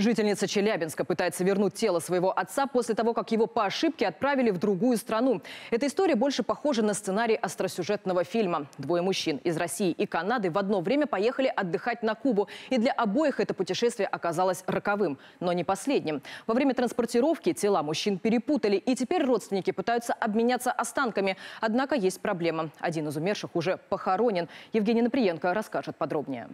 Жительница Челябинска пытается вернуть тело своего отца после того, как его по ошибке отправили в другую страну. Эта история больше похожа на сценарий остросюжетного фильма. Двое мужчин из России и Канады в одно время поехали отдыхать на Кубу. И для обоих это путешествие оказалось роковым, но не последним. Во время транспортировки тела мужчин перепутали, и теперь родственники пытаются обменяться останками. Однако есть проблема. Один из умерших уже похоронен. Евгений Наприенко расскажет подробнее.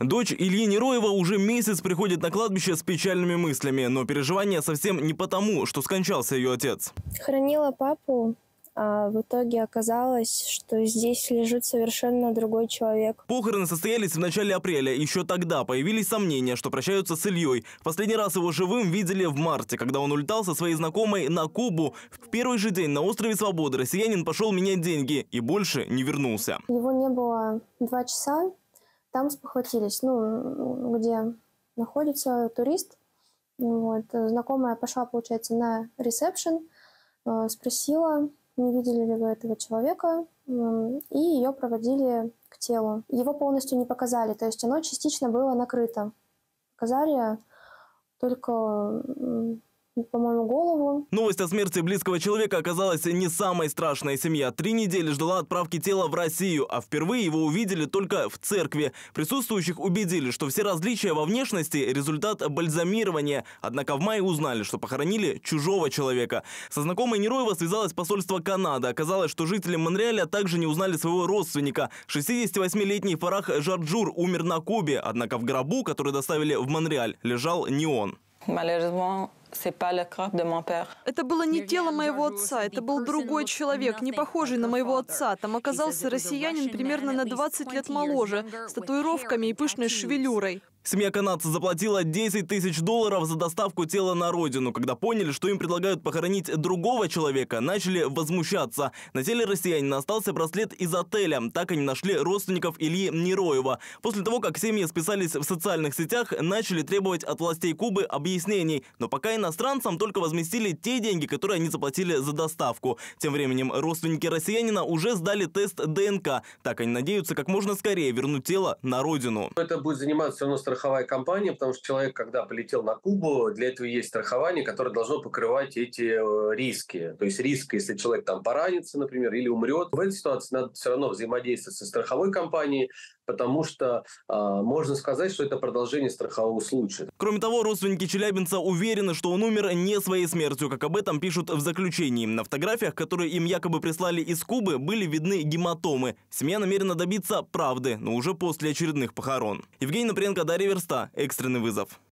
Дочь Ильи Нероева уже месяц приходит на кладбище с печальными мыслями, но переживания совсем не потому, что скончался ее отец. Хранила папу, а в итоге оказалось, что здесь лежит совершенно другой человек. Похороны состоялись в начале апреля. Еще тогда появились сомнения, что прощаются с Ильей. Последний раз его живым видели в марте, когда он улетал со своей знакомой на Кубу. В первый же день на острове Свободы россиянин пошел менять деньги и больше не вернулся. Его не было два часа, там спохватились, ну, где находится турист. Вот. Знакомая пошла, получается, на ресепшн, э, спросила, не видели ли вы этого человека, и ее проводили к телу. Его полностью не показали, то есть оно частично было накрыто. Показали только по-моему, голову. Новость о смерти близкого человека оказалась не самой страшной. Семья три недели ждала отправки тела в Россию, а впервые его увидели только в церкви. Присутствующих убедили, что все различия во внешности – результат бальзамирования. Однако в мае узнали, что похоронили чужого человека. Со знакомой Нероева связалось посольство Канады. Оказалось, что жители Монреаля также не узнали своего родственника. 68-летний Фарах Жарджур умер на Кубе, однако в гробу, который доставили в Монреаль, лежал не он. Это было не тело моего отца, это был другой человек, не похожий на моего отца. Там оказался россиянин примерно на 20 лет моложе, с татуировками и пышной шевелюрой. Семья канадца заплатила 10 тысяч долларов за доставку тела на родину. Когда поняли, что им предлагают похоронить другого человека, начали возмущаться. На теле россиянина остался браслет из отеля. Так они нашли родственников Ильи Нероева. После того, как семьи списались в социальных сетях, начали требовать от властей Кубы объяснений. Но пока иностранцам только возместили те деньги, которые они заплатили за доставку. Тем временем родственники россиянина уже сдали тест ДНК. Так они надеются как можно скорее вернуть тело на родину. Это будет заниматься равно страховая компания, потому что человек, когда полетел на Кубу, для этого есть страхование, которое должно покрывать эти э, риски. То есть риск, если человек там поранится, например, или умрет. В этой ситуации надо все равно взаимодействовать со страховой компанией, потому что э, можно сказать, что это продолжение страхового случая. Кроме того, родственники Челябинца уверены, что он умер не своей смертью, как об этом пишут в заключении. На фотографиях, которые им якобы прислали из Кубы, были видны гематомы. Семья намерена добиться правды, но уже после очередных похорон. Евгений Напренко, Дарья Верста. Экстренный вызов.